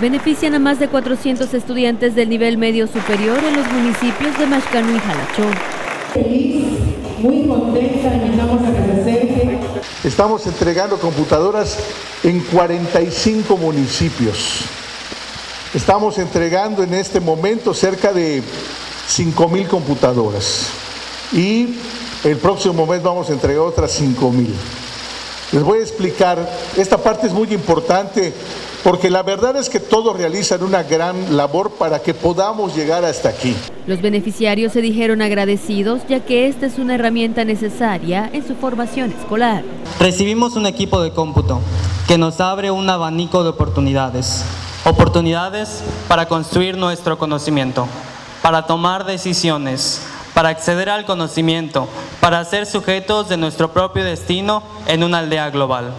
Benefician a más de 400 estudiantes del nivel medio superior en los municipios de Mashcanu y Jalachó. Feliz, muy contenta, invitamos a que se acerque. Estamos entregando computadoras en 45 municipios. Estamos entregando en este momento cerca de 5 mil computadoras y el próximo mes vamos a entregar otras 5 mil. Les voy a explicar, esta parte es muy importante porque la verdad es que todos realizan una gran labor para que podamos llegar hasta aquí. Los beneficiarios se dijeron agradecidos ya que esta es una herramienta necesaria en su formación escolar. Recibimos un equipo de cómputo que nos abre un abanico de oportunidades. Oportunidades para construir nuestro conocimiento, para tomar decisiones, para acceder al conocimiento, para ser sujetos de nuestro propio destino en una aldea global.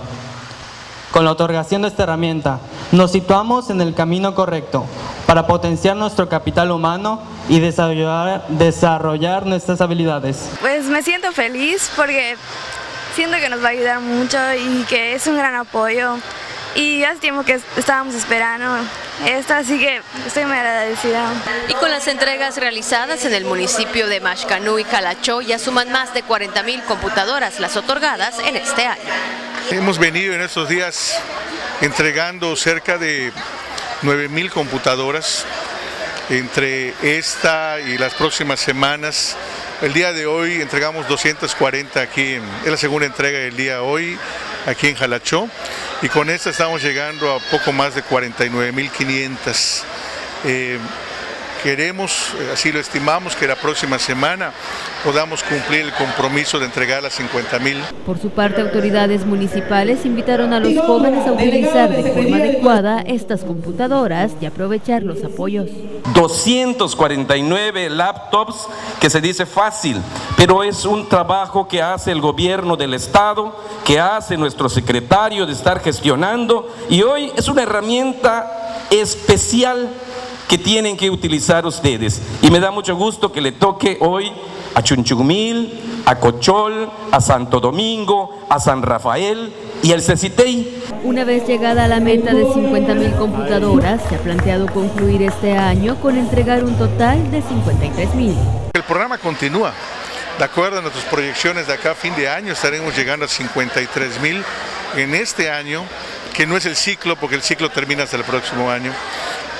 Con la otorgación de esta herramienta, nos situamos en el camino correcto para potenciar nuestro capital humano y desarrollar, nuestras habilidades. Pues me siento feliz porque siento que nos va a ayudar mucho y que es un gran apoyo. Y hace tiempo que estábamos esperando esto, así que estoy muy agradecida. Y con las entregas realizadas en el municipio de Mashcanú y Calachó ya suman más de 40 mil computadoras las otorgadas en este año. Hemos venido en estos días entregando cerca de 9 mil computadoras entre esta y las próximas semanas. El día de hoy entregamos 240 aquí, es la segunda entrega del día de hoy aquí en Jalachó y con esta estamos llegando a poco más de 49.500. Eh, queremos, eh, así lo estimamos, que la próxima semana podamos cumplir el compromiso de entregar las 50 mil. Por su parte, autoridades municipales invitaron a los jóvenes a utilizar de forma adecuada estas computadoras y aprovechar los apoyos. 249 laptops que se dice fácil, pero es un trabajo que hace el gobierno del Estado, que hace nuestro secretario de estar gestionando y hoy es una herramienta especial que tienen que utilizar ustedes. Y me da mucho gusto que le toque hoy a Chunchugmil, a Cochol, a Santo Domingo, a San Rafael y al Cecitey. Una vez llegada a la meta de 50 mil computadoras, se ha planteado concluir este año con entregar un total de 53 mil. El programa continúa. De acuerdo a nuestras proyecciones de acá a fin de año estaremos llegando a 53 mil en este año, que no es el ciclo porque el ciclo termina hasta el próximo año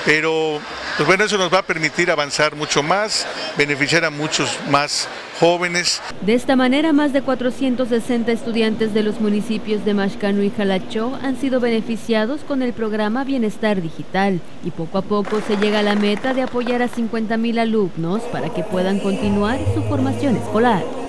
pero pues bueno, eso nos va a permitir avanzar mucho más, beneficiar a muchos más jóvenes. De esta manera, más de 460 estudiantes de los municipios de Mashcano y Jalachó han sido beneficiados con el programa Bienestar Digital y poco a poco se llega a la meta de apoyar a 50 mil alumnos para que puedan continuar su formación escolar.